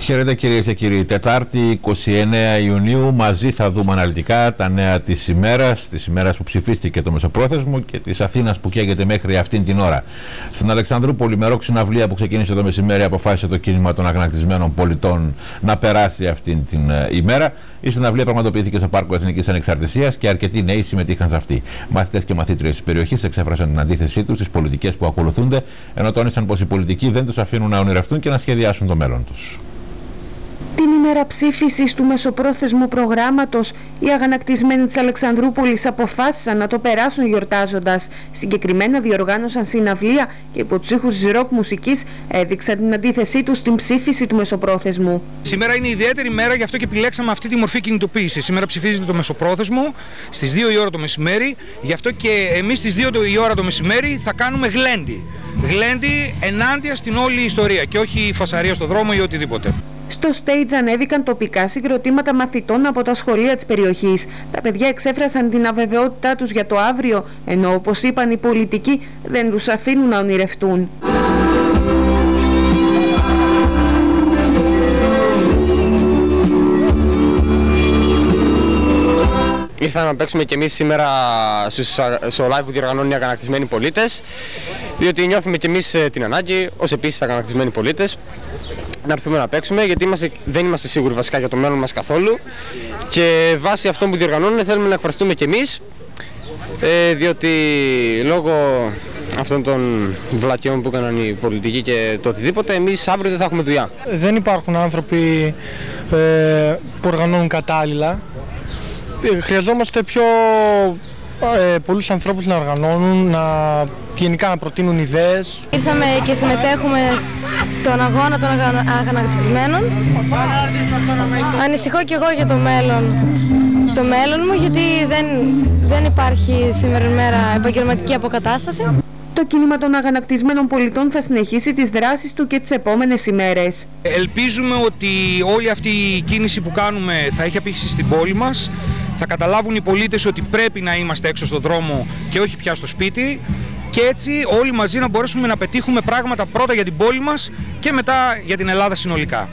Χαίρετε κυρίες και κύριοι. Τετάρτη 29 Ιουνίου μαζί θα δούμε αναλυτικά τα νέα της ημέρας, της ημέρας που ψηφίστηκε το Μεσοπρόθεσμο και της Αθήνας που καίγεται μέχρι αυτήν την ώρα. Στην Αλεξανδρού Πολυμερό συναυλία που ξεκίνησε το μεσημέρι αποφάσισε το κίνημα των αγανακτισμένων πολιτών να περάσει αυτήν την ε, ημέρα. Η συναυλία πραγματοποιήθηκε στο Πάρκο Εθνικής Ανεξαρτησίας και αρκετοί νέοι συμμετείχαν σε αυτή. Μαθητές και μαθήτριες της περιοχής εξέφρασαν την αντίθεσή τους στις πολιτικές που ακολουθούνται, ενώ τόνισαν πως οι πολιτικοί δεν τους αφήνουν να ονειρευτούν και να σχεδιάσουν το μέλλον τους. Την ημέρα ψήφισης του μεσοπρόθεσμου προγράμματος, οι αγανακτισμένοι της Αλεξανδρούπολης αποφάσισαν να το περάσουν γιορτάζοντας. Συγκεκριμένα διοργάνωσαν συναυλία και υπό του ήχου της ροκ μουσικής έδειξαν την αντίθεσή τους στην ψήφιση του μεσοπρόθεσμου. Σήμερα είναι ιδιαίτερη μέρα, γι' αυτό και επιλέξαμε αυτή τη μορφή κινητοποίησης. Σήμερα ψηφίζεται το μεσοπρόθεσμο στις 2 η ώρα το μεσημέρι, γι' αυτό και εμείς στις 2 η ώρα το μεσημέρι θα κάνουμε γλέντι. Γλέντι ενάντια στην όλη ιστορία και όχι φασαρία στο δρόμο ή οτιδήποτε. Στο stage ανέβηκαν τοπικά συγκροτήματα μαθητών από τα σχολεία της περιοχής. Τα παιδιά εξέφρασαν την αβεβαιότητά τους για το αύριο, ενώ όπως είπαν οι πολιτικοί δεν τους αφήνουν να ονειρευτούν. Ήρθαμε να παίξουμε και εμείς σήμερα στο live που διοργανώνουν οι αγανακτισμένοι πολίτες διότι νιώθουμε και εμείς ε, την ανάγκη, ως επίσης αγανακτισμένοι πολίτες να έρθουμε να παίξουμε γιατί είμαστε, δεν είμαστε σίγουροι βασικά για το μέλλον μας καθόλου και βάσει αυτό που διοργανώνουν θέλουμε να εκφραστούμε και εμείς ε, διότι λόγω αυτών των βλακιών που έκαναν οι πολιτικοί και το οτιδήποτε εμείς αύριο δεν θα έχουμε δουλειά. Δεν υπάρχουν άνθρωποι ε, που οργανώνουν κατάλληλα. Ε, χρειαζόμαστε πιο ε, πολλούς ανθρώπους να οργανώνουν, να γενικά να προτείνουν ιδέες. Ήρθαμε και συμμετέχουμε στον αγώνα των αγανακτισμένων. Ανησυχώ και εγώ για το μέλλον, το μέλλον μου γιατί δεν, δεν υπάρχει σήμερα μέρα επαγγελματική αποκατάσταση. Το κίνημα των αγανακτισμένων πολιτών θα συνεχίσει τις δράσεις του και τις επόμενες ημέρες. Ελπίζουμε ότι όλη αυτή η κίνηση που κάνουμε θα έχει απήχηση στην πόλη μας. Θα καταλάβουν οι πολίτες ότι πρέπει να είμαστε έξω στον δρόμο και όχι πια στο σπίτι και έτσι όλοι μαζί να μπορέσουμε να πετύχουμε πράγματα πρώτα για την πόλη μας και μετά για την Ελλάδα συνολικά.